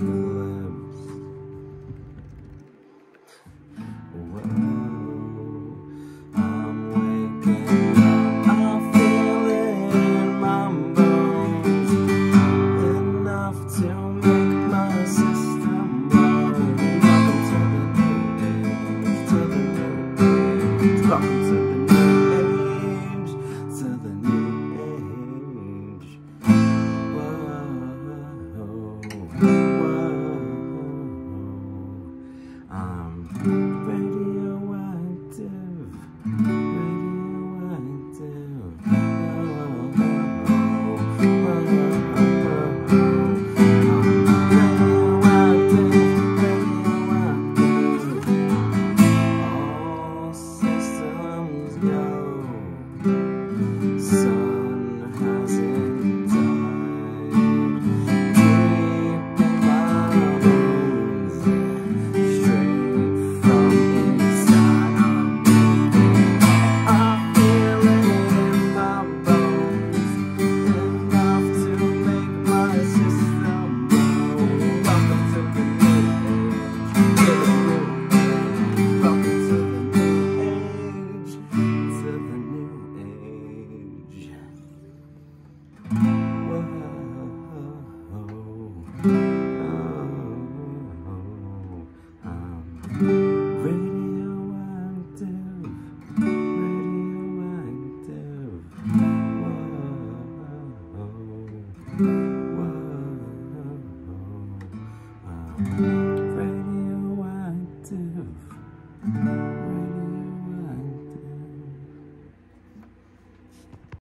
apocalypse. Radioactive,